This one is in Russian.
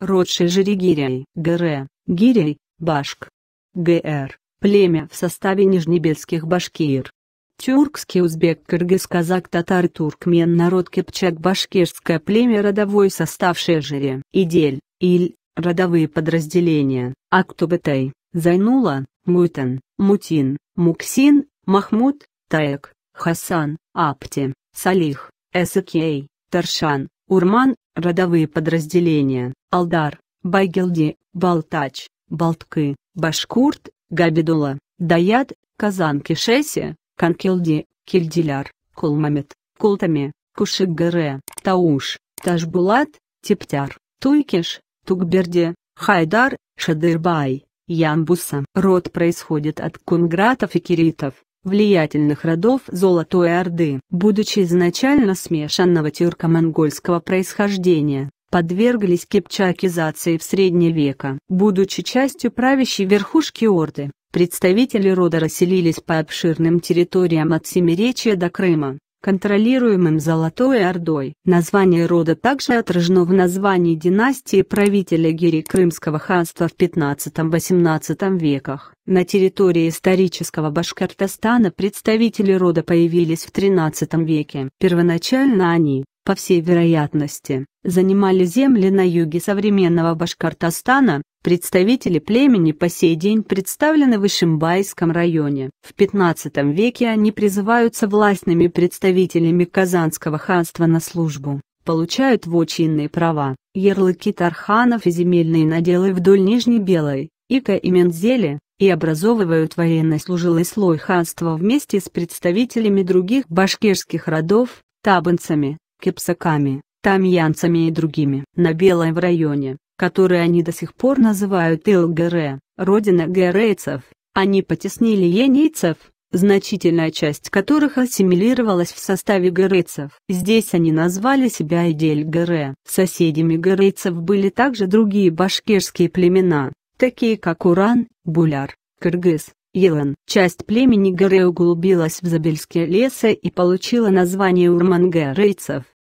Ротшильжери Гирей, ГР, Гирей, Башк. ГР, племя в составе нижнебельских башкир. Тюркский узбек кыргыз казак татар туркмен народ кипчак башкирское племя родовой состав Шежере. Идель, Иль, родовые подразделения, Актубетай, Зайнула, Мутен, Мутин, Муксин, Махмуд, Таек, Хасан, Апти, Салих, Эсекей, Таршан, Урман, родовые подразделения, Алдар, Байгелди, Балтач, Балткы, Башкурт, Габидула, Даят, Казан-Кишеси, Канкелди, Кильдиляр, Кулмамет, Култами, Кушыггыре, Тауш, Ташбулат, Типтяр, Туйкиш, Тукберди, Хайдар, Шадырбай, Янбуса. Род происходит от кунгратов и киритов, влиятельных родов Золотой Орды. Будучи изначально смешанного тюрко-монгольского происхождения, подверглись кипчакизации в средние века. Будучи частью правящей верхушки Орды, представители рода расселились по обширным территориям от Семиречья до Крыма, контролируемым Золотой Ордой. Название рода также отражено в названии династии правителя Гири Крымского ханства в 15-18 веках. На территории исторического Башкортостана представители рода появились в XIII веке. Первоначально они, по всей вероятности, занимали земли на юге современного Башкортостана, представители племени по сей день представлены в Ишимбайском районе. В XV веке они призываются властными представителями Казанского ханства на службу, получают вотчинные права, ярлыки тарханов и земельные наделы вдоль Нижней Белой, Ика и Мензели, и образовывают военнослужилый слой ханства вместе с представителями других башкирских родов, табынцами, кипсаками, тамьянцами и другими. На Белой в районе, который они до сих пор называют Илгере, родина герейцев, они потеснили енийцев, значительная часть которых ассимилировалась в составе герейцев. Здесь они назвали себя Идель-Гере. Соседями герейцев были также другие башкирские племена, такие как Уран, Буляр, Кыргыз, Елан. Часть племени Гере углубилась в Забельские леса и получила название урман-герейцев.